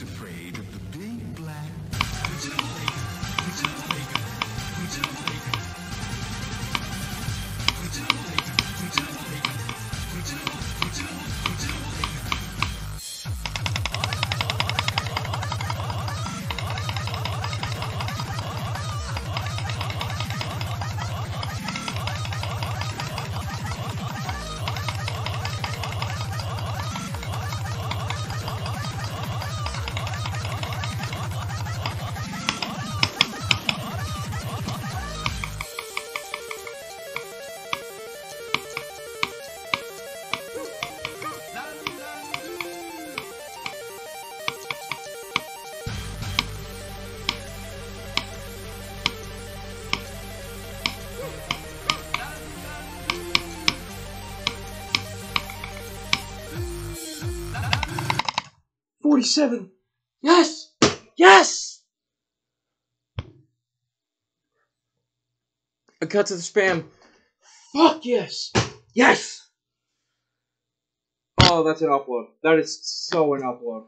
Afraid of the 47. Yes! Yes! A cut to the spam. Fuck yes! Yes! Oh, that's an upload. That is so an upload.